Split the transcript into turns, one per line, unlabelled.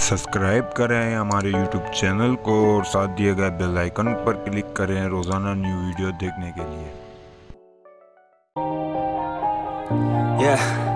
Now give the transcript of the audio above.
Subscribe करें हमारे YouTube channel को और साथ दिए गए बेल आइकन पर क्लिक करें रोज़ाना न्यू वीडियो देखने के लिए
Yeah.